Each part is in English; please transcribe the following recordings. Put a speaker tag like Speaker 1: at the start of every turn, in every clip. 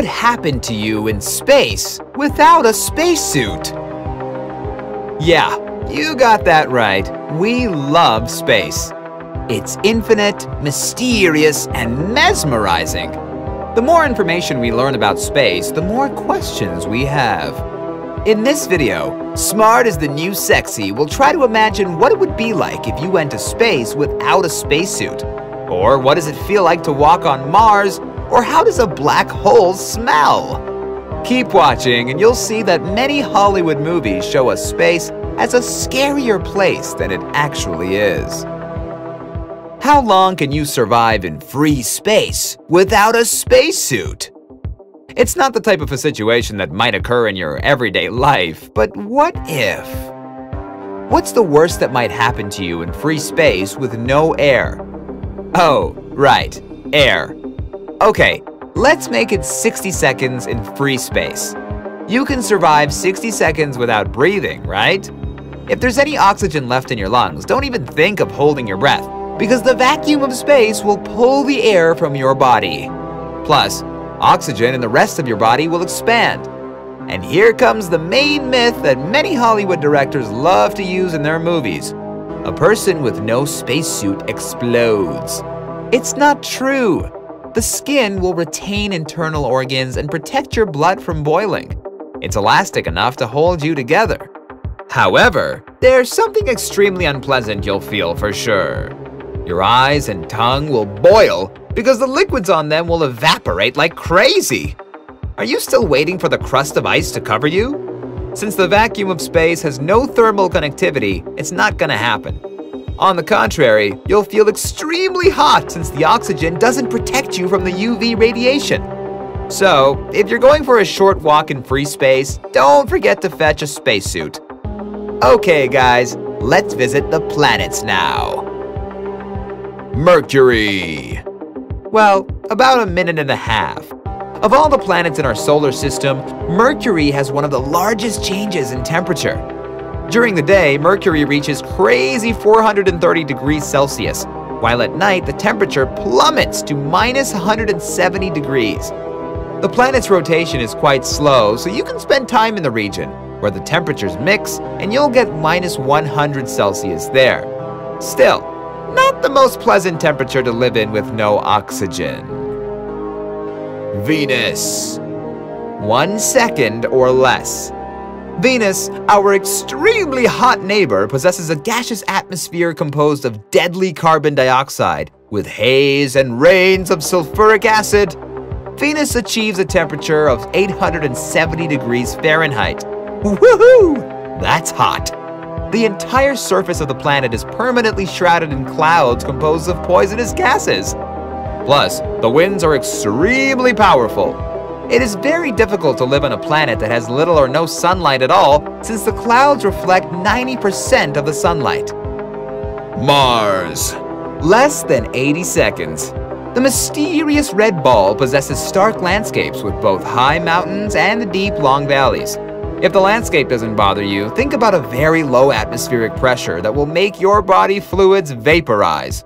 Speaker 1: would happen to you in space without a spacesuit? Yeah, you got that right. We love space. It's infinite, mysterious, and mesmerizing. The more information we learn about space, the more questions we have. In this video, Smart is the New Sexy will try to imagine what it would be like if you went to space without a spacesuit. Or what does it feel like to walk on Mars? Or how does a black hole smell? Keep watching and you'll see that many Hollywood movies show us space as a scarier place than it actually is. How long can you survive in free space without a spacesuit? It's not the type of a situation that might occur in your everyday life, but what if? What's the worst that might happen to you in free space with no air? Oh, right, air. Okay, let's make it 60 seconds in free space. You can survive 60 seconds without breathing, right? If there's any oxygen left in your lungs, don't even think of holding your breath, because the vacuum of space will pull the air from your body. Plus, oxygen in the rest of your body will expand. And here comes the main myth that many Hollywood directors love to use in their movies. A person with no spacesuit explodes. It's not true. The skin will retain internal organs and protect your blood from boiling. It's elastic enough to hold you together. However, there's something extremely unpleasant you'll feel for sure. Your eyes and tongue will boil because the liquids on them will evaporate like crazy. Are you still waiting for the crust of ice to cover you? Since the vacuum of space has no thermal connectivity, it's not gonna happen. On the contrary, you'll feel extremely hot since the oxygen doesn't protect you from the UV radiation. So, if you're going for a short walk in free space, don't forget to fetch a spacesuit. Okay guys, let's visit the planets now. Mercury. Well, about a minute and a half. Of all the planets in our solar system, Mercury has one of the largest changes in temperature. During the day, Mercury reaches crazy 430 degrees Celsius, while at night the temperature plummets to minus 170 degrees. The planet's rotation is quite slow, so you can spend time in the region, where the temperatures mix and you'll get minus 100 Celsius there. Still, not the most pleasant temperature to live in with no oxygen. Venus. One second or less. Venus, our extremely hot neighbor, possesses a gaseous atmosphere composed of deadly carbon dioxide with haze and rains of sulfuric acid. Venus achieves a temperature of 870 degrees Fahrenheit. Woohoo! That's hot. The entire surface of the planet is permanently shrouded in clouds composed of poisonous gases. Plus, the winds are extremely powerful. It is very difficult to live on a planet that has little or no sunlight at all since the clouds reflect 90% of the sunlight. Mars. Less than 80 seconds. The mysterious red ball possesses stark landscapes with both high mountains and the deep long valleys. If the landscape doesn't bother you, think about a very low atmospheric pressure that will make your body fluids vaporize.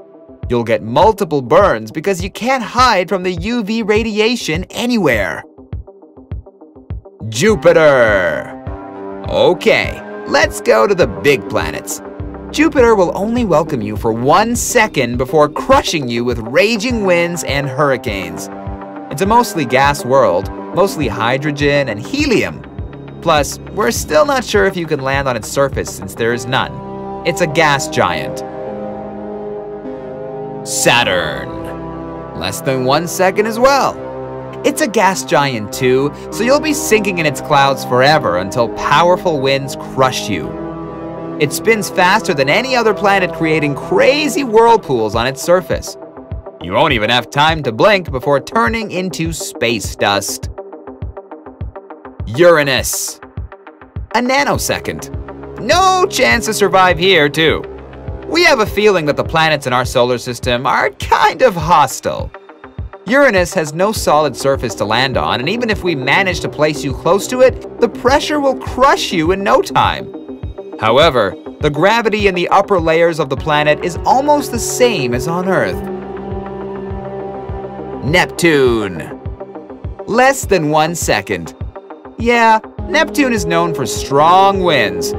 Speaker 1: You'll get multiple burns because you can't hide from the UV radiation anywhere. Jupiter. Okay, let's go to the big planets. Jupiter will only welcome you for one second before crushing you with raging winds and hurricanes. It's a mostly gas world, mostly hydrogen and helium. Plus, we're still not sure if you can land on its surface since there is none. It's a gas giant. Saturn. Less than one second as well. It's a gas giant too, so you'll be sinking in its clouds forever until powerful winds crush you. It spins faster than any other planet creating crazy whirlpools on its surface. You won't even have time to blink before turning into space dust. Uranus. A nanosecond. No chance to survive here too. We have a feeling that the planets in our solar system are kind of hostile. Uranus has no solid surface to land on, and even if we manage to place you close to it, the pressure will crush you in no time. However, the gravity in the upper layers of the planet is almost the same as on Earth. Neptune. less than one second. Yeah, Neptune is known for strong winds,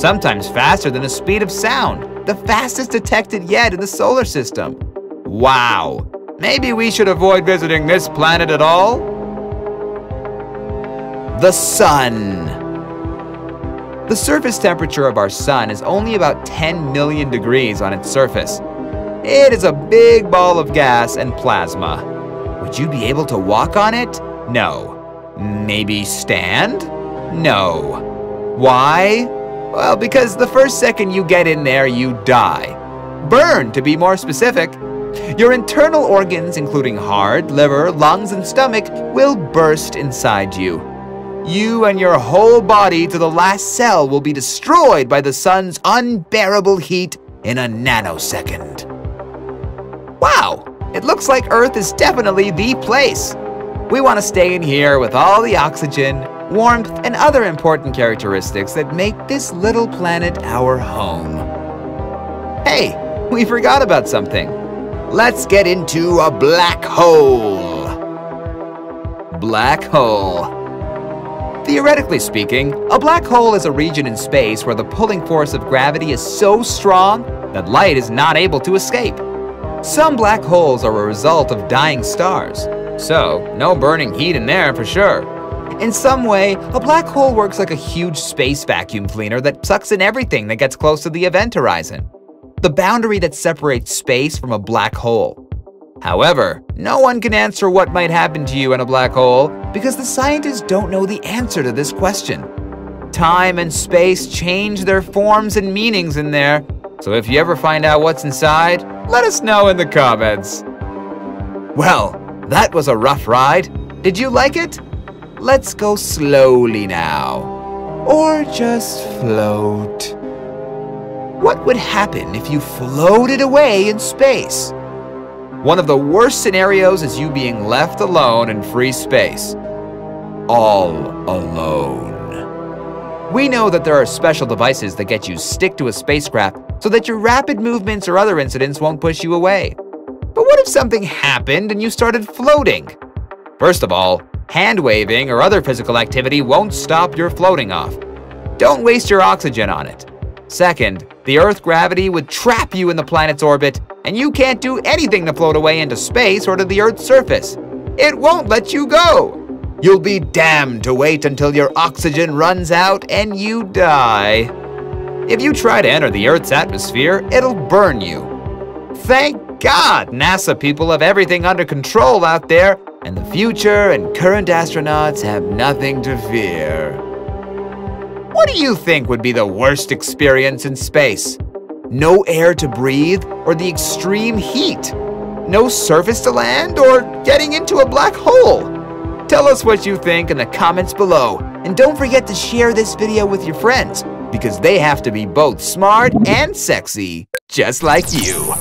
Speaker 1: sometimes faster than the speed of sound, the fastest detected yet in the solar system. Wow, maybe we should avoid visiting this planet at all? The Sun. The surface temperature of our Sun is only about 10 million degrees on its surface. It is a big ball of gas and plasma. Would you be able to walk on it? No. Maybe stand? No. Why? Well, because the first second you get in there, you die. Burn, to be more specific. Your internal organs, including heart, liver, lungs, and stomach, will burst inside you. You and your whole body to the last cell will be destroyed by the sun's unbearable heat in a nanosecond. Wow, it looks like Earth is definitely the place. We want to stay in here with all the oxygen, warmth, and other important characteristics that make this little planet our home. Hey, we forgot about something. Let's get into a black hole. Black hole. Theoretically speaking, a black hole is a region in space where the pulling force of gravity is so strong that light is not able to escape. Some black holes are a result of dying stars, so, no burning heat in there for sure. In some way, a black hole works like a huge space vacuum cleaner that sucks in everything that gets close to the event horizon. The boundary that separates space from a black hole. However, no one can answer what might happen to you in a black hole because the scientists don't know the answer to this question. Time and space change their forms and meanings in there, so if you ever find out what's inside, let us know in the comments. Well, that was a rough ride. Did you like it? Let's go slowly now. Or just float. What would happen if you floated away in space? One of the worst scenarios is you being left alone in free space. All alone. We know that there are special devices that get you stick to a spacecraft so that your rapid movements or other incidents won't push you away. But what if something happened and you started floating? First of all, hand waving or other physical activity won't stop your floating off. Don't waste your oxygen on it. Second, the Earth gravity would trap you in the planet's orbit, and you can't do anything to float away into space or to the Earth's surface. It won't let you go. You'll be damned to wait until your oxygen runs out and you die. If you try to enter the Earth's atmosphere, it'll burn you. Thank God, NASA people have everything under control out there, and the future and current astronauts have nothing to fear. What do you think would be the worst experience in space? No air to breathe or the extreme heat? No surface to land or getting into a black hole? Tell us what you think in the comments below, and don't forget to share this video with your friends, because they have to be both smart and sexy, just like you.